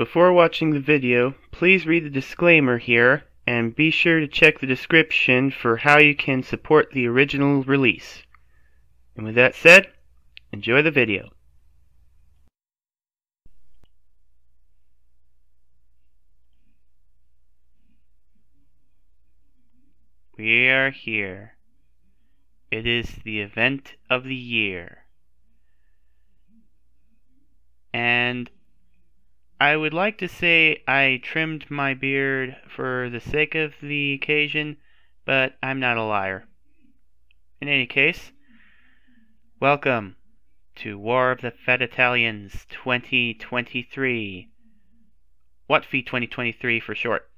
Before watching the video, please read the disclaimer here and be sure to check the description for how you can support the original release. And with that said, enjoy the video. We are here. It is the event of the year. And I would like to say I trimmed my beard for the sake of the occasion, but I'm not a liar. In any case, welcome to War of the Fat Italians 2023. WOTFI 2023 for short.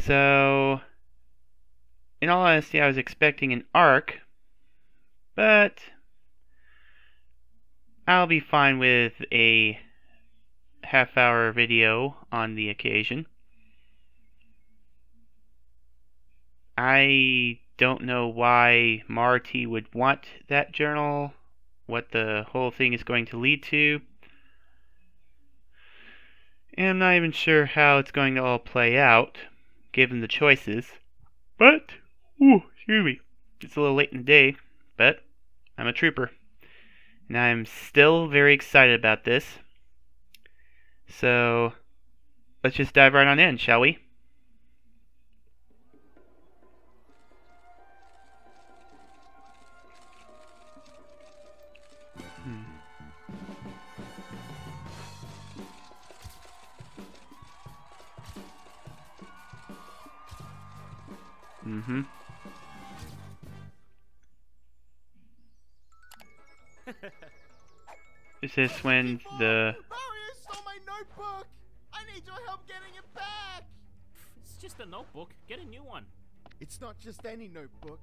So, in all honesty, I was expecting an arc, but I'll be fine with a half hour video on the occasion. I don't know why Marty would want that journal, what the whole thing is going to lead to. And I'm not even sure how it's going to all play out, given the choices. But, ooh, excuse me, it's a little late in the day, but I'm a trooper. And I'm still very excited about this. So, let's just dive right on in, shall we? Hmm. Mm-hmm. Is this when the Mario stole my notebook! I need your help getting it back! It's just a notebook. Get a new one. It's not just any notebook.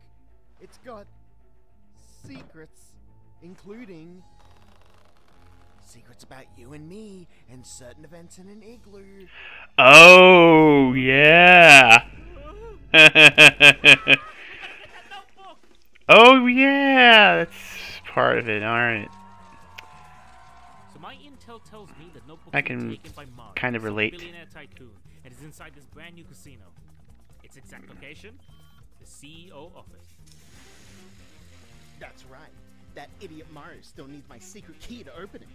It's got secrets, including secrets about you and me and certain events in an igloo. Oh yeah. Oh yeah, that's part of it, aren't it? So my intel tells me that notebook I can taken by Mario, kind of relate. billionaire tycoon, and is inside this brand new casino. Its exact location? The CEO office. That's right. That idiot Mario still needs my secret key to open it.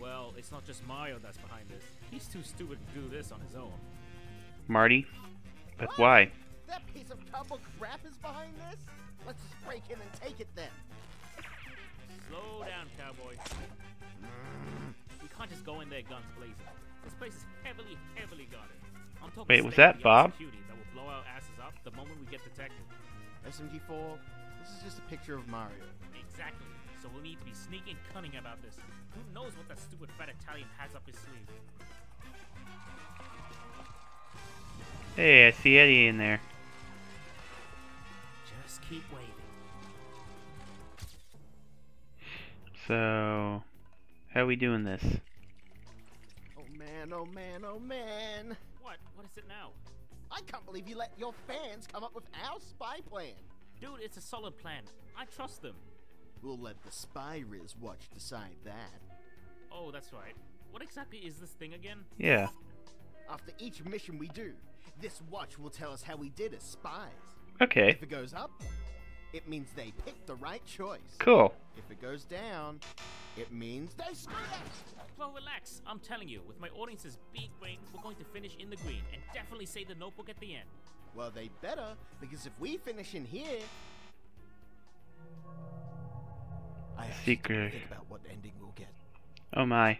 Well, it's not just Mario that's behind this. He's too stupid to do this on his own. Marty. But What? why? That piece of cardboard crap is behind this? Let's just break in and take it then. Slow down, cowboy. We can't just go in there guns blazing. This place is heavily, heavily guarded. I'm talking Wait, was that Bob? security That will blow our asses up the moment we get detected. SMG4, this is just a picture of Mario. Exactly. So we'll need to be sneaky and cunning about this. Who knows what that stupid fat Italian has up his sleeve? Hey, I see Eddie in there. Just keep waiting. So, how are we doing this? Oh man, oh man, oh man. What? What is it now? I can't believe you let your fans come up with our spy plan. Dude, it's a solid plan. I trust them. We'll let the Spy Rizz Watch decide that. Oh, that's right. What exactly is this thing again? Yeah. After each mission we do, this watch will tell us how we did as spies. Okay. If it goes up, it means they picked the right choice. Cool. If it goes down, it means they screwed up. Well, relax. I'm telling you, with my audience's big brains, we're going to finish in the green and definitely save the notebook at the end. Well, they better, because if we finish in here, I actually didn't Secret. think about what ending we'll get. Oh my.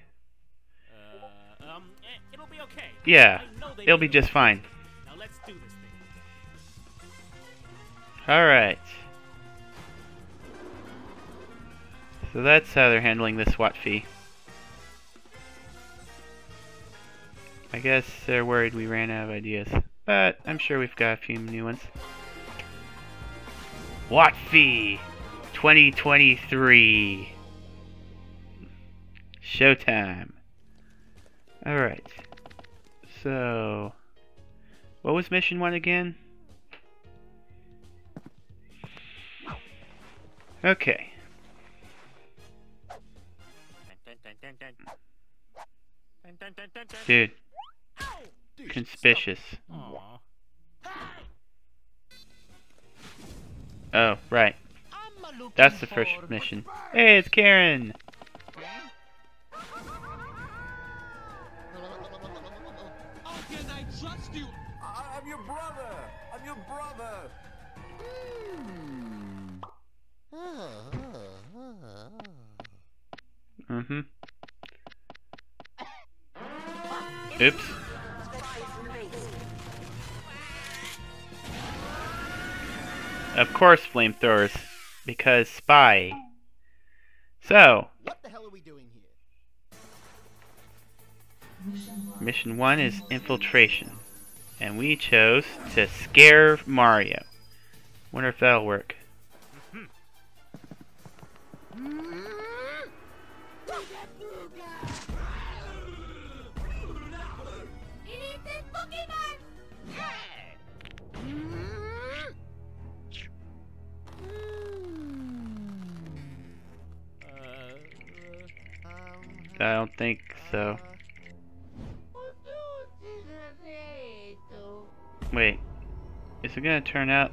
Uh, um, eh, it'll be okay. Yeah. I know they It'll be just fine. Now let's do this thing. Alright. So that's how they're handling this SWAT fee. I guess they're worried we ran out of ideas. But I'm sure we've got a few new ones. Watt fee 2023. Showtime. Alright. So, what was mission one again? Okay. Dude, Dude, conspicuous. Oh, right. I'm a looking That's the first mission. Hey, it's Karen! How can I trust you? I- I'm your brother. I'm your brother. Hmm. Mm-hmm. Oops. Of course flamethrowers. Because spy. So, What the hell are we doing here? mission one is infiltration. And we chose to scare Mario. Wonder if that'll work. I don't think so. Wait. Is it gonna turn out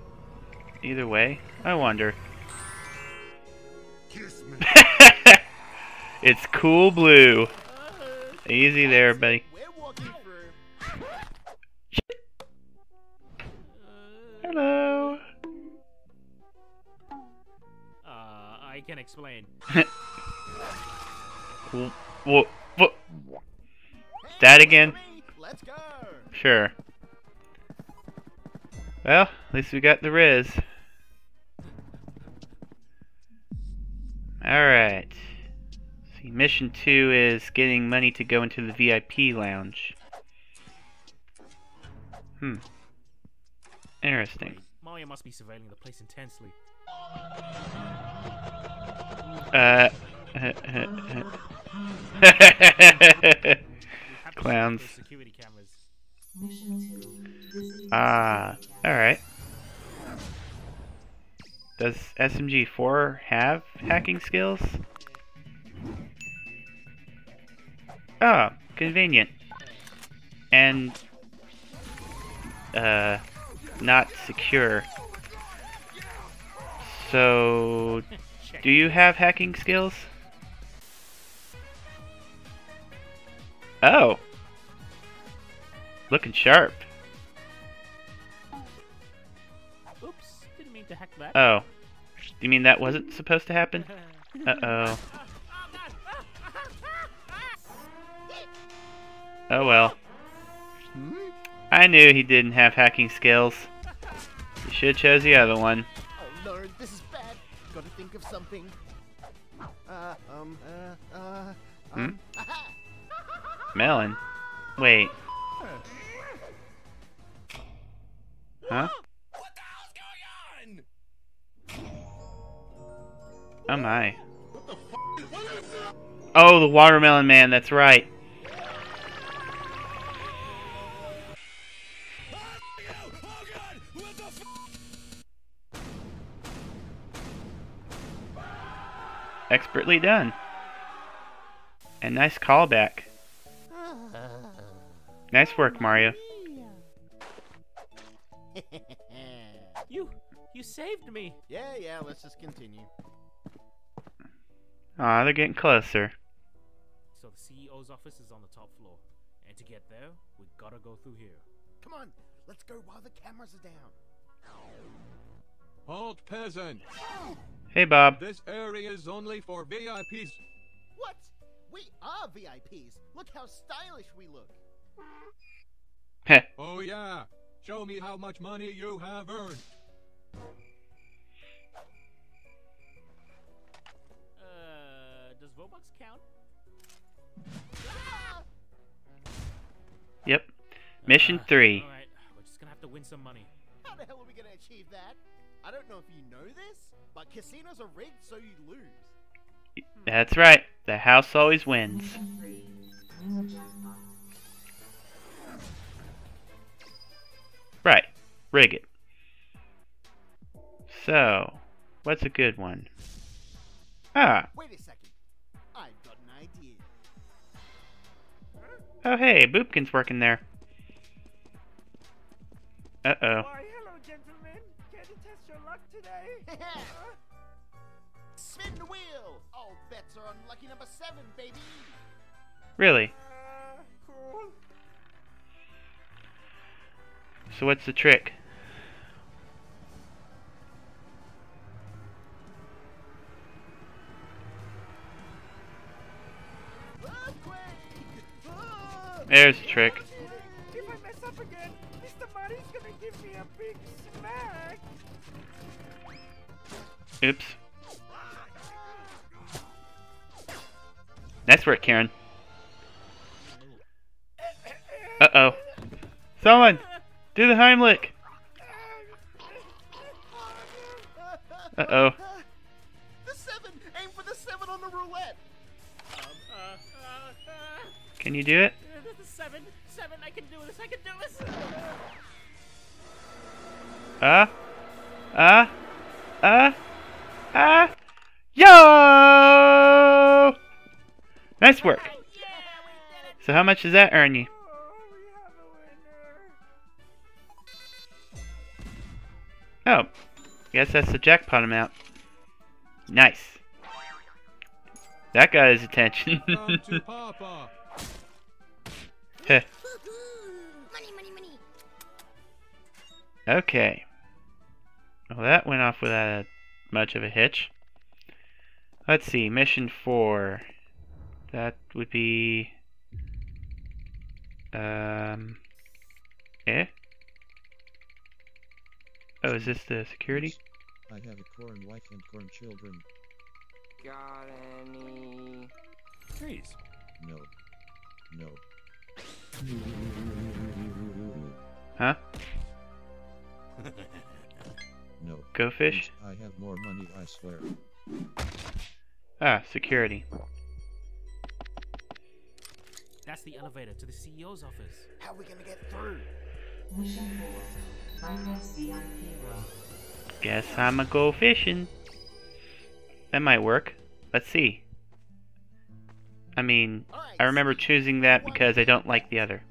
either way? I wonder. It's cool blue. Easy there, buddy. Wh- wh- wh- That again? Hey, Let's go. Sure. Well, at least we got the Rizz. Alright. See, mission two is getting money to go into the VIP lounge. Hmm. Interesting. Mario must be surveilling the place intensely. Uh. Have to check Clowns. those security cameras. Ah, alright. Does SMG4 have hacking skills? Oh, convenient. And, uh, not secure. So, do you have hacking skills? Oh. Looking sharp. Oops, didn't mean to hack that. Oh. You mean that wasn't supposed to happen? Uh-oh. Oh well. Hmm? I knew he didn't have hacking skills. You should have chose the other one. Oh no, this is bad. Gotta think of something. Uh, um, uh, uh, um, aha! Melon. Wait. Huh? What the hell's going on? Oh my. Oh, the watermelon man, that's right. God! What the f- Expertly done. And nice callback. Nice work, Mario. You, you saved me. yeah, yeah, let's just continue. Ah, they're getting closer. So the CEO's office is on the top floor, and to get there, we gotta go through here. Come on, let's go while the cameras are down. Halt, peasant. Hey, Bob. This area is only for VIPs. What? We are VIPs. Look how stylish we look. Heh. Oh yeah. Show me how much money you have earned. Uh, does Robux count? Yep. Mission Uh, 3. Alright, we're just gonna have to win some money. How the hell are we gonna achieve that? I don't know if you know this, but casinos are rigged so you lose. That's right. The house always wins. Rig it. So, what's a good one? Ah, Wait a second. I've got an idea. Oh hey, Boopkin's working there. Uh-oh. Why, hello, gentlemen. Can you test your luck today? Spin the wheel! All bets are on lucky number seven, baby! Really? Uh, cool. So what's the trick? There's a trick. Again, Mr. Marty's gonna give me a big smack. Oops. Nice work, Karen. Uh-oh. Someone! Do the Heimlich! Uh-oh. The seven! Aim for the seven on the roulette! Can you do it? Seven, seven, I can do this, I can do this. Ah? Ah? Ah? Ah? Yo! Nice work. Yeah, we did it. So how much does that earn you? Oh, we have a winner. Oh. Guess that's the jackpot amount. Nice. That got his attention. Down to Papa. Heh. Okay. Well, that went off without a, much of a hitch. Let's see, mission four. That would be... Um... Eh? Oh, is this the security? I have a corn wife and corn children. Got any? Jeez. No. No. Huh? No. Go fish? I have more money, I swear. Ah, security. That's the elevator to the CEO's office. How are we gonna get through? Mission 4. Bypass VIP row. Guess I'ma go fishing. That might work. Let's see. I mean, I remember choosing that because I don't like the other.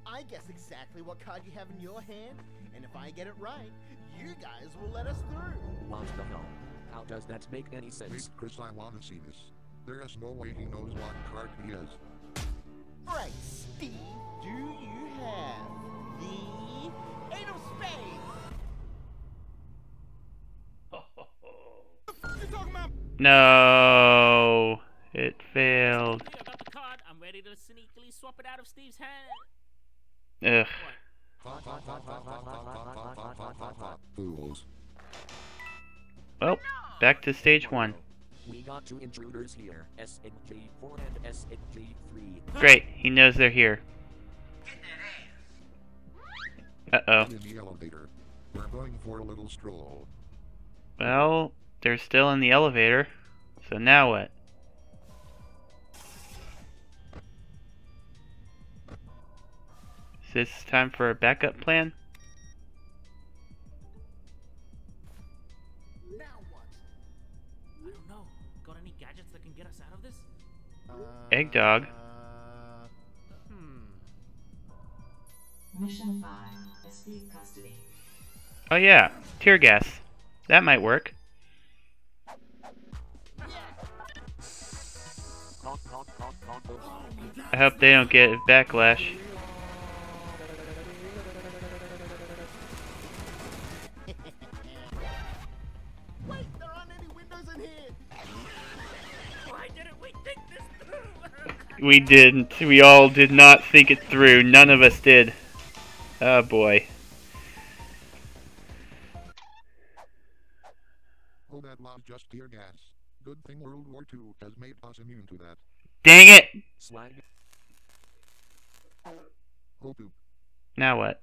I guess exactly what card you have in your hand, and if I get it right, you guys will let us through. What the hell? How does that make any Wait, sense? Chris, I want to see this. There is no way he knows what card he is. Alright, Steve, do you have the Eight of Spades? You talking about? No, it failed. About the card, I'm ready to sneakily swap it out of Steve's hand. Ugh. Fools. Well, back to stage one. We got two intruders here, SMG4 and SMG3. Great, he knows they're here. Uh-oh. In the elevator. We're going for a little stroll. Well, they're still in the elevator. So now what? This time for a backup plan? Now what? I don't know. Got any gadgets that can get us out of this? Egg dog. Uh, hmm. Mission 5. Escape custody. Oh yeah, tear gas. That might work. I hope they don't get backlash. We didn't. We all did not think it through. None of us did. Oh boy. Oh, that was just tear gas. Good thing World War II has made us immune to that. Dang it! Slag. Oh. Now what?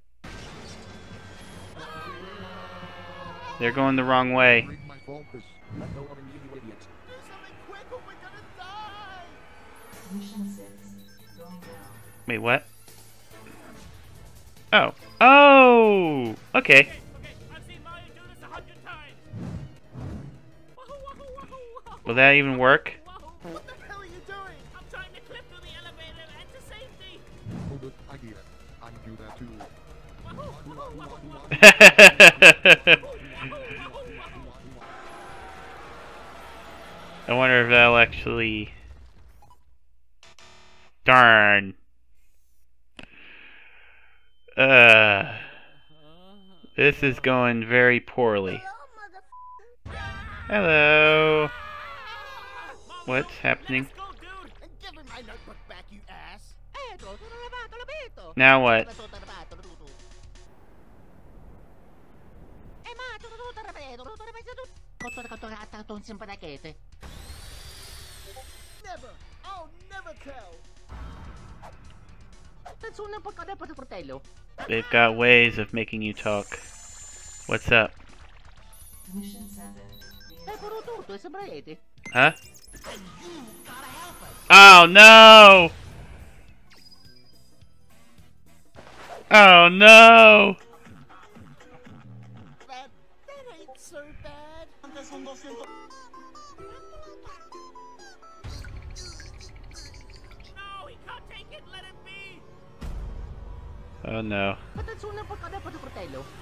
They're going the wrong way. Wait, what? Oh. Oh! Okay. Will that even work? Wahoo. What the hell are you doing? I'm trying to clip through the elevator and to safety. here. I do that too. I wonder if that'll actually. Darn. Uh. This is going very poorly. Hello. What's happening? Now what? Never. I'll never tell. They've got ways of making you talk. What's up? Huh? Oh no! Oh no! Oh no.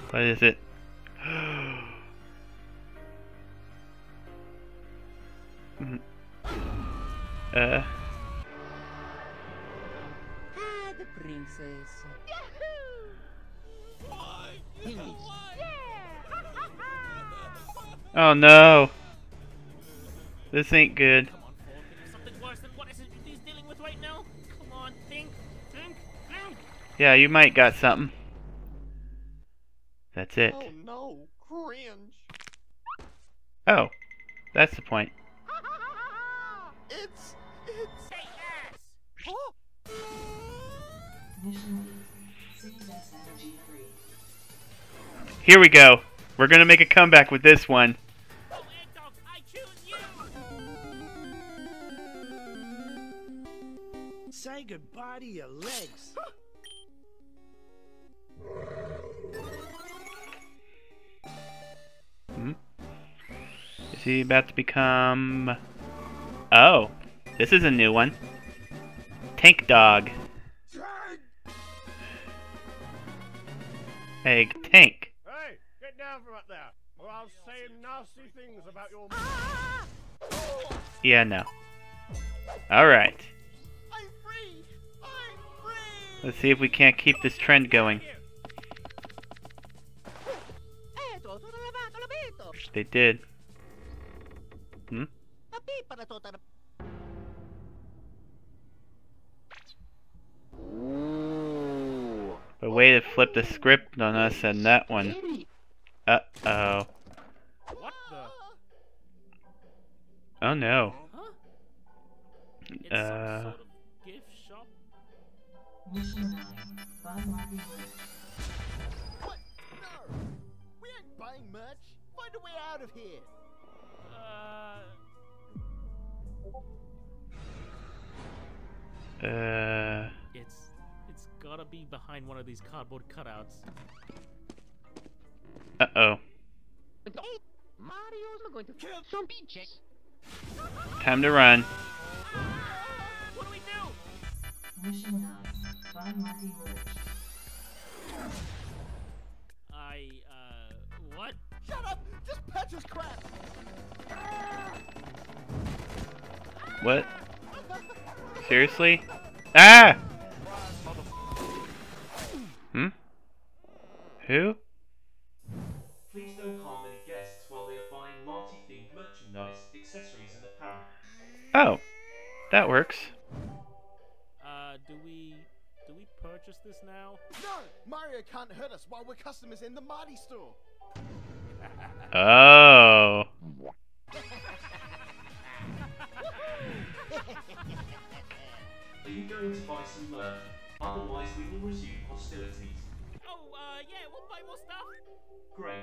What is it? Uh. Ah, the princess. Oh no. This ain't good. Yeah, you might got something. That's it. Oh no, cringe. Oh, that's the point. It's, it's. Ass. Oh, Mission 8. Success energy free. Here we go. We're gonna make a comeback with this one. Oh, Egg Dog, I choose you. Say goodbye to your legs. Is he about to become... Oh, this is a new one. Tank Dog. Egg Tank. Hey, get down from up there, or I'll say nasty things about your. Yeah, no. Alright. I'm free. I'm free. Let's see if we can't keep this trend going. They did. A way to flip the script on us and that one. Uh-oh. What the? Oh no. Huh? Uh... some sort of gift shop. Mission 9. Find. What? No. We ain't buying merch. Find a way out of here. Uh, Uh... it's it's gotta be behind one of these cardboard cutouts. Uh-oh. Mario's going to kill some bitches. Time to run. What do we do? Mission 9. Find my reward. I uh, what? Shut up. Just patch his crap. What? Seriously? Ah! Who? Please don't harm any guests while they are buying Marty-themed merchandise, accessories, and apparel. Oh. That works. Uh, do we do we purchase this now? No, Mario can't hurt us while we're customers in the Marty store. Oh. Are you going to buy some merch? Otherwise, we will resume hostilities. Oh, uh, yeah, we'll buy more stuff. Great.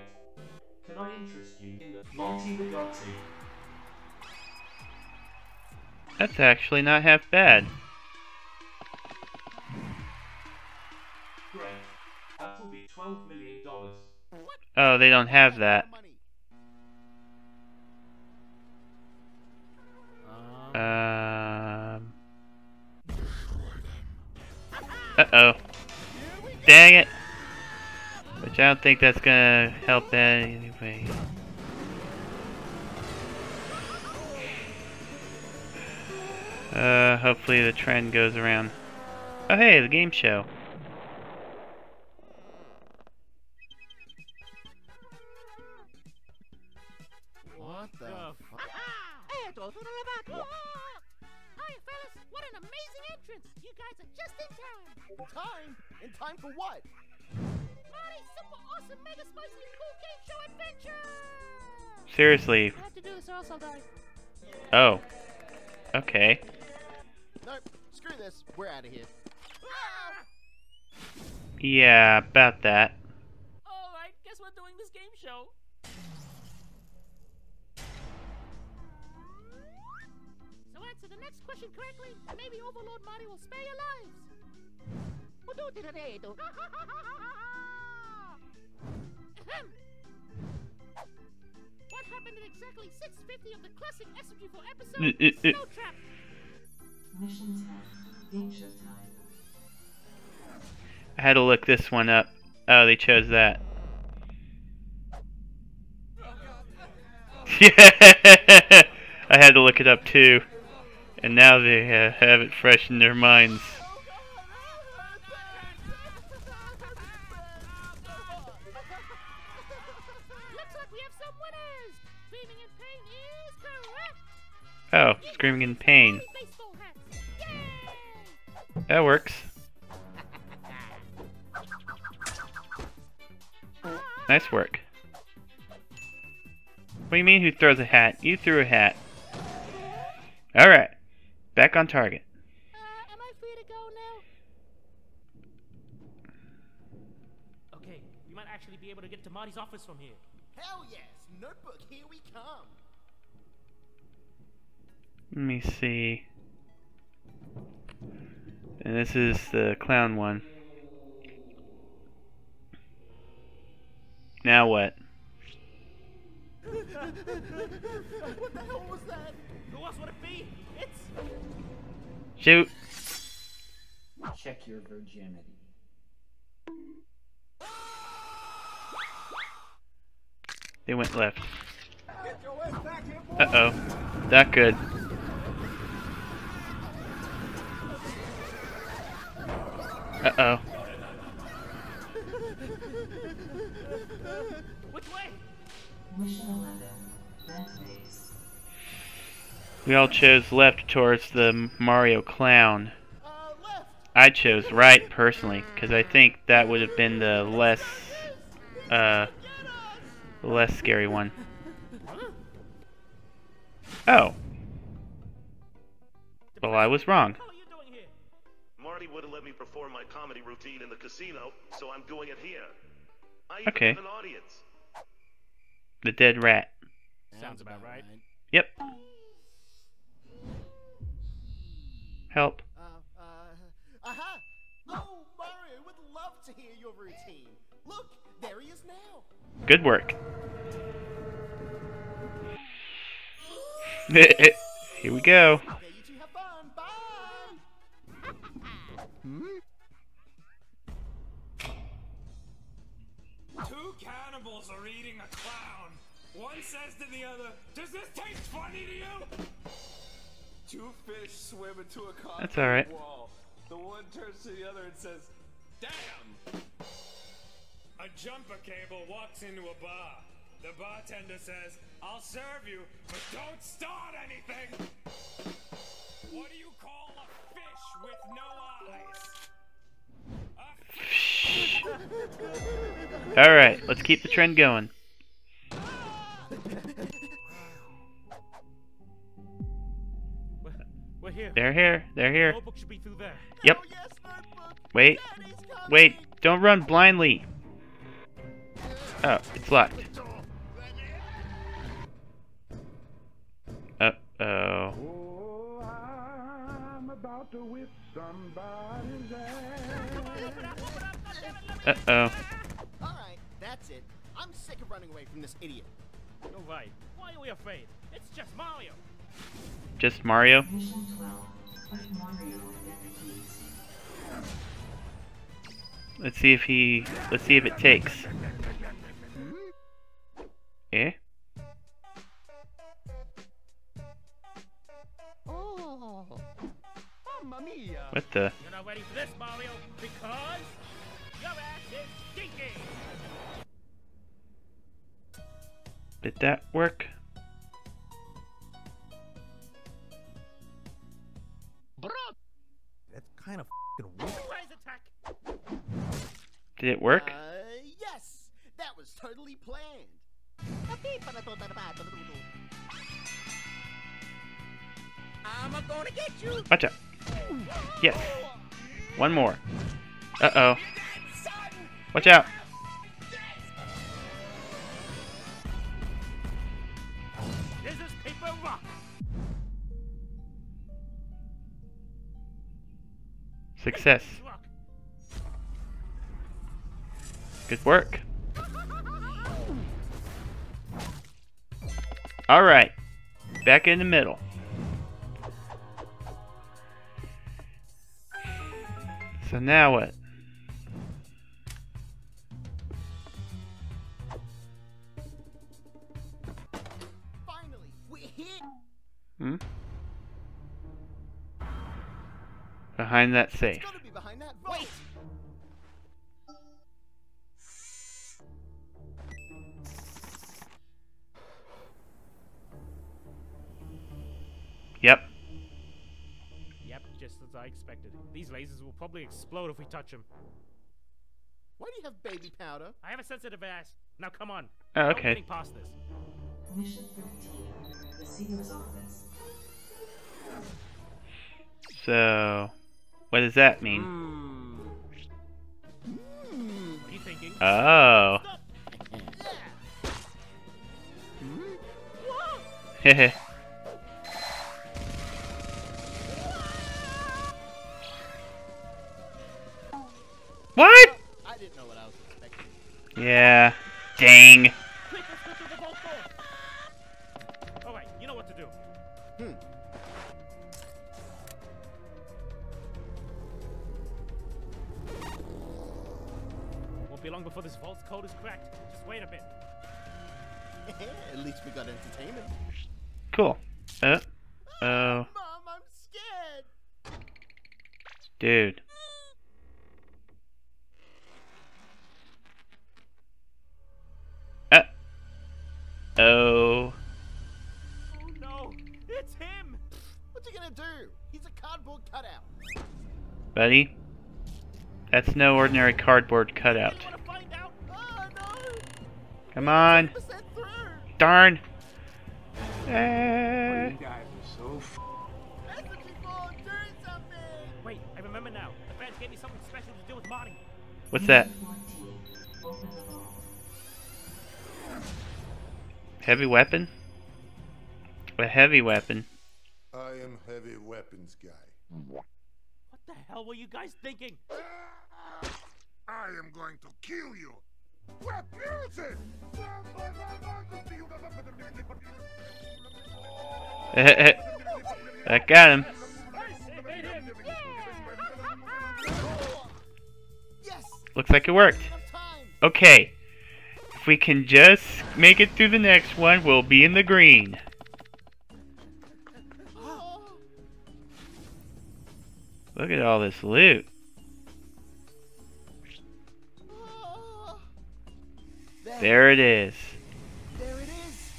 Can I interest you in the Monty Bugatti? That's actually not half bad. Great. That will be $12 million. Oh, they don't have that. Um, Um. Uh-oh. Dang it! Which I don't think that's gonna help that anyway. Uh, hopefully the trend goes around. Oh hey, the game show. Die. Oh. Okay. Nope. Screw this. We're out of here. Yeah, about that. Oh, Alright, guess we're doing this game show. So answer the next question correctly, and maybe Overlord Marty will spare your lives. Eh, Ahem. What happened at exactly 6.50 of the classic SMG4 episode. Snow Trap? Mission 10. Danger time. I had to look this one up. Oh, they chose that. Yeah, I had to look it up too, and now they uh, have it fresh in their minds. Oh, screaming in pain. Baseball hats. Yay! That works. Nice work. What do you mean who throws a hat? You threw a hat. Alright. Back on target. Uh, am I free to go now? Okay, we might actually be able to get to Marty's office from here. Hell yes. Notebook, here we come. Let me see. And this is the clown one. Now what? what the hell was that? Who else would it be? It's. Shoot! Check your virginity. They went left. Uh oh. Not good. Uh oh. Which way? Mission 11. That phase. We all chose left towards the Mario clown. Uh. I chose right personally because I think that would have been the less, uh, less scary one. Oh. Well, I was wrong. Marty wouldn't let me perform my comedy routine in the casino, so I'm doing it here. I Okay. have an audience. The dead rat. Sounds about right. Yep. Help. Uh, uh, aha! Oh, Mario would love to hear your routine. Look, there he is now. Good work. Here we go. Does this taste funny to you? Two fish swim into a concrete That's all right. wall. The one turns to the other and says, Damn! A jumper cable walks into a bar. The bartender says, I'll serve you, but don't start anything! What do you call a fish with no eyes? Alright, let's keep the trend going. Here. They're here. They're here. Notebook should be through there. Yep. Wait. Wait. Don't run blindly. Oh, it's locked. Uh oh. I'm about to whip somebody's Uh oh. Alright, that's it. I'm sick of running away from this idiot. You're right. Why are we afraid? It's just Mario. Just Mario? Mission 12. Put Mario in the keys. Let's see if he. Let's see if it takes. Eh? What the? You're not ready for this, Mario, because your ass is stinky. Did that work? Did it work? Uh, yes, that was totally planned. I'm gonna get you. Watch out. Yes. One more. Uh oh. Watch out. Scissors, paper, rock. Success. Good work. Alright. Back in the middle. So now what? Hmm? Behind that safe. Be behind that. Wait. Yep. Yep, just as I expected. These lasers will probably explode if we touch them. Why do you have baby powder? I have a sensitive ass. Now come on. Oh, No okay. getting past this. Mission 13. The CEO's office. So, what does that mean? What are you thinking? Oh. Hehe. Hmm? what? I didn't know what I was expecting. Yeah. Dang. Quick, let's go through the vault door. All right, you know what to do. Hmm. Won't be long before this vault's code is cracked. Just wait a bit. At least we got entertainment. Cool. Uh. Oh. Mom, I'm scared. Dude. Buddy. That's no ordinary cardboard cutout. Come on. Darn. Eh. Wait, I remember now. The fans gave me something special to do with Marty. What's that? Heavy weapon? A heavy weapon. I am heavy weapons guy. What the hell were you guys thinking? I am going to kill you. What music? that got him. Looks like it worked. Okay. If we can just make it through the next one, we'll be in the green. Look at all this loot. There it is. There it is.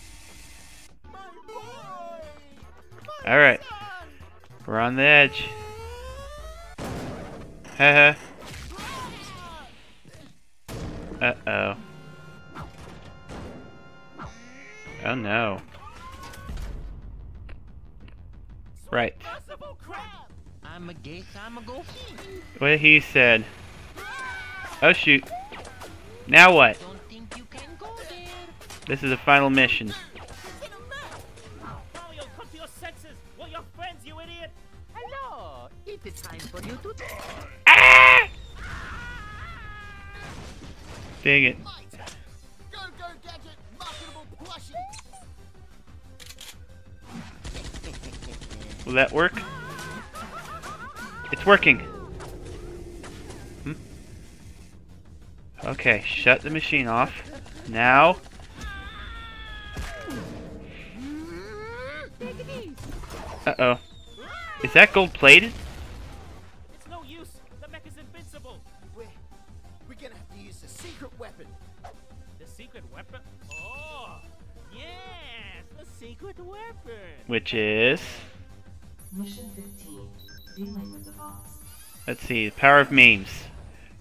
My boy. Alright. We're on the edge. Haha. uh oh. Oh no. Right. I'm a guess I'm a go What he said. Oh shoot. Now what? This is the final mission. Mario, come to your senses! We're your friends, you idiot! Hello! It is time for you to Dang it. Go, go, gadget, marketable plushie. Will that work? It's working. Hmm? Okay, shut the machine off. Now. Uh-oh. Is that gold plated? It's no use. The mech is invincible. We're, we're gonna have to use the secret weapon. The secret weapon? Oh, yes, the secret weapon. Which is... Mission 15. Dealing with the boss. Let's see, the power of memes.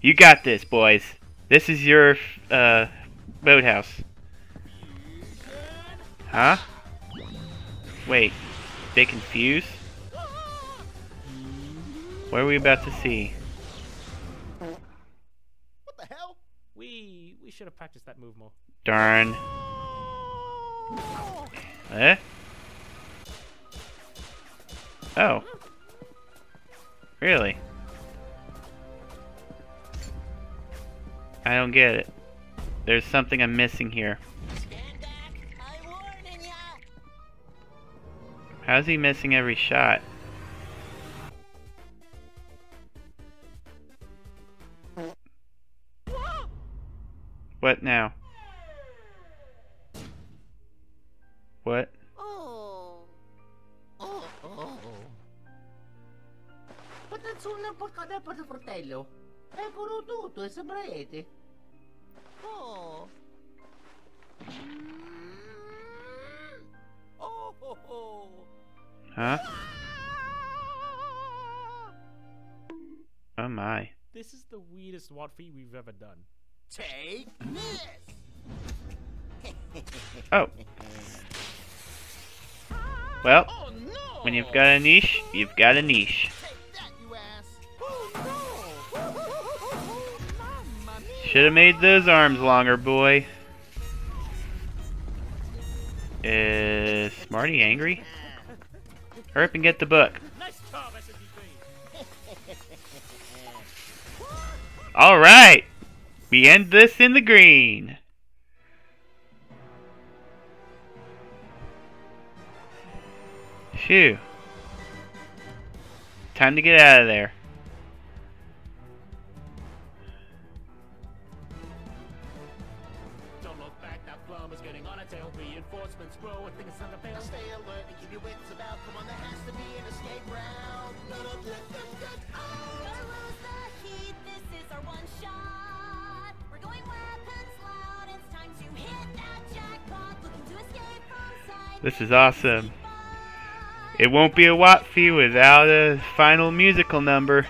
You got this, boys. This is your, uh, boathouse. Huh? Wait, they confuse? What are we about to see? What the hell? We we should have practiced that move more. Darn. Eh? Oh. Really? I don't get it. There's something I'm missing here. How's he missing every shot? What now? What? Ba't nagsunan po ka na pa sa fratello? Puro tuto, sa braete. Oh. Oh, ho, ho. Huh? Oh my. This is the weirdest WOTFI we've ever done. Take this! Oh. Well, when you've got a niche, you've got a niche. Should have made those arms longer, boy. Is Smarty angry? Hurry up and get the book. Alright! We end this in the green. Phew. Time to get out of there. This is awesome. It won't be a Watt without a final musical number.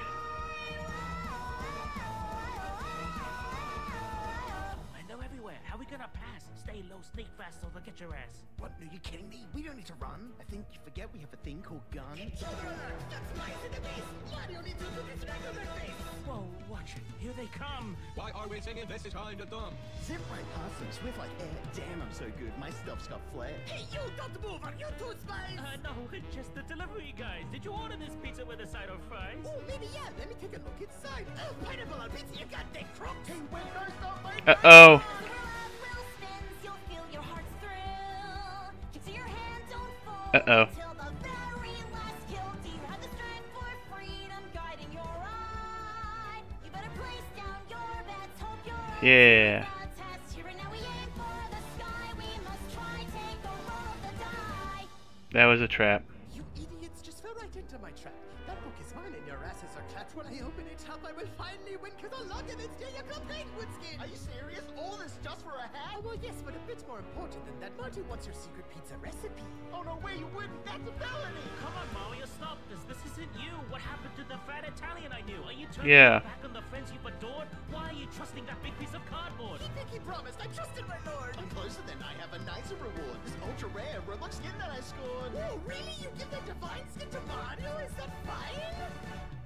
And your asses are trapped. When I open it up, I will finally win because I'll log in and steal your club penguin skin. Are you serious? All this just for a hat? Oh, well, yes, but a bit more important than that. Marty wants your secret pizza recipe. Oh, no way, you wouldn't. That's a felony. Come on, Mario, stop this. This isn't you. What happened to the fat Italian I knew? Are you turning Yeah. your back on the friends you've adored? Why are you trusting that big piece of cardboard? He think he promised. I trusted my lord. I'm closer than I have a nicer reward. This ultra rare Roblox skin that I scored. Oh, really? You give that divine skin to Mario? Is that fine?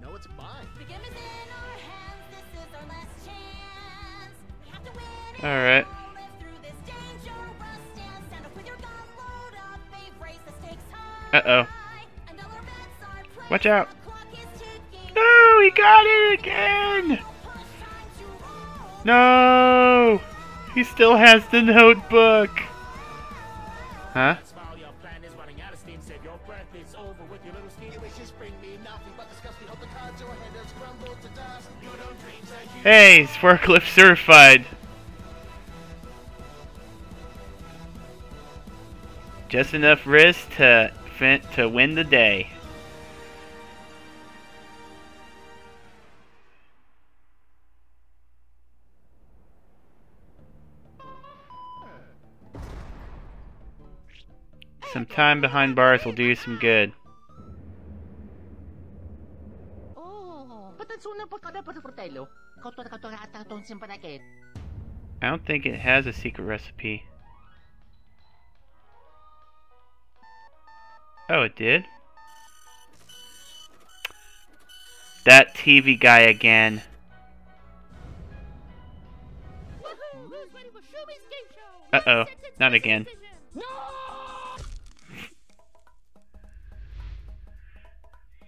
No, it's mine. The game is in our hands. This is our last chance. We have to win it. Alright. all, Live through this dangerous dance. Stand up with your gun, load up. They've raised the stakes high. Uh oh. And all our bets are placed. Watch out. The clock is ticking. No, he got it again! No! He still has the notebook! Huh? Hey, it's forklift certified. Just enough risk to to win the day. Some time behind bars will do you some good. Kauto na atang tong. I don't think it has a secret recipe. Oh, it did? That TV guy again. Uh-oh, not again.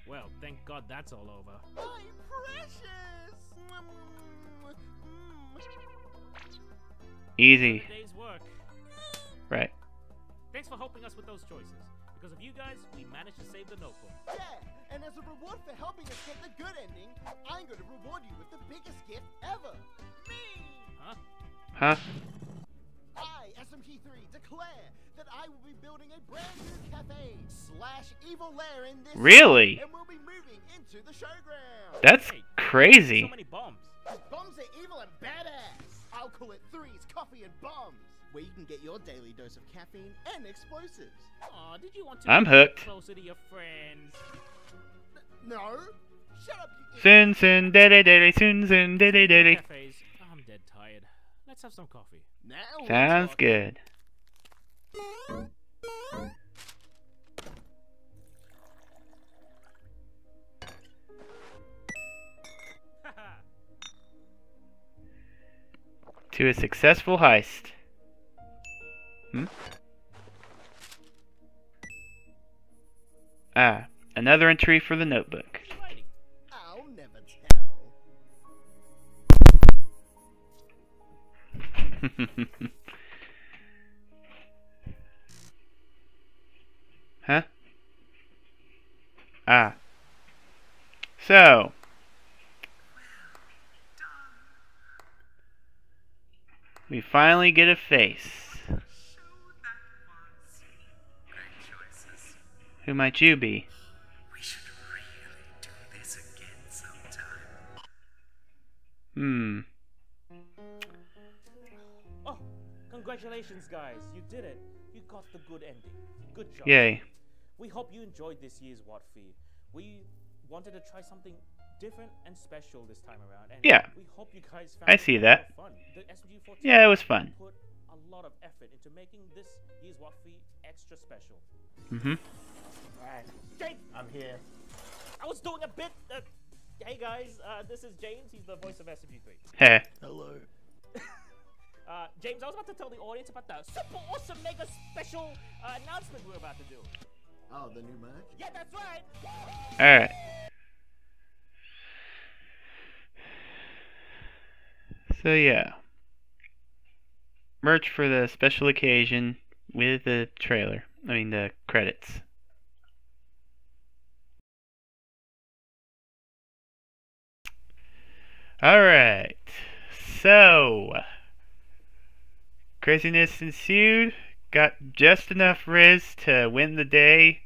Well, thank God that's all over. Easy. Day's work. Right. Thanks for helping us with those choices. Because of you guys, we managed to save the notebook. Yeah, and as a reward for helping us get the good ending, I'm going to reward you with the biggest gift ever. Me! Huh? Huh? I, SMG3, declare that I will be building a brand new cafe slash evil lair in this Really? city, and we'll be moving into the showground. That's crazy. So many bombs. Badass. I'll call it Threes Coffee and Bombs, where you can get your daily dose of caffeine and explosives. Aw, did you want to I'm hooked. closer to your friends? No, shut up, you Sin sin diddy diddy sin sin diddy diddy. Cafes. I'm dead tired. Let's have some coffee. Now Sounds good. To a successful heist. Hmm? Ah, another entry for the notebook. I'll never tell. huh? Ah. So. We finally get a face. Who might you be? Hmm. Oh, congratulations, guys! You did it. You got the good ending. Good job. Yay. We hope you enjoyed this year's What Fee. We wanted to try something different and special this time around. And Yeah. We hope you guys found I see a that. Fun. The Yeah, it was fun. Put a lot of effort into making this year's What extra special. Mm-hmm. Alright, James. I'm here. I was doing a bit. Uh, hey guys, uh, this is James. He's the voice of SMG3. Hey. Hello. Uh, James, I was about to tell the audience about the super awesome mega special uh, announcement we're about to do. Oh, the new merch? Yeah, that's right. Alright. So yeah. Merch for the special occasion with the trailer. I mean the credits. Alright. So craziness ensued. Got just enough Rizz to win the day.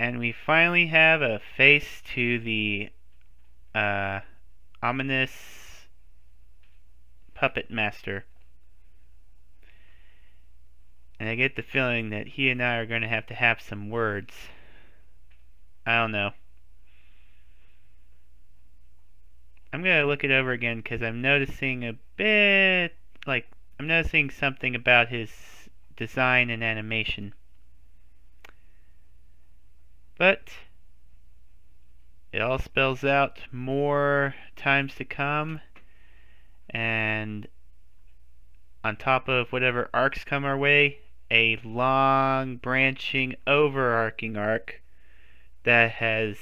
And we finally have a face to the uh, ominous puppet master. And I get the feeling that he and I are going to have to have some words. I don't know. I'm going to look it over again because I'm noticing a bit, like, I'm noticing something about his design and animation. But it all spells out more times to come, and on top of whatever arcs come our way, a long, branching, overarching arc that has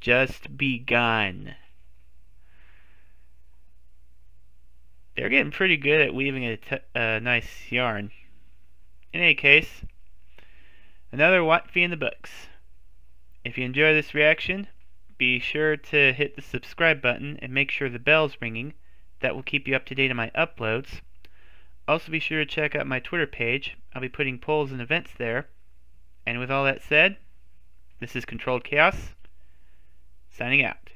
just begun. They're getting pretty good at weaving a, nice yarn. In any case, another Fee in the books. If you enjoy this reaction, be sure to hit the subscribe button and make sure the bell's ringing. That will keep you up to date on my uploads. Also be sure to check out my Twitter page. I'll be putting polls and events there. And with all that said, this is Controlled Chaos, signing out.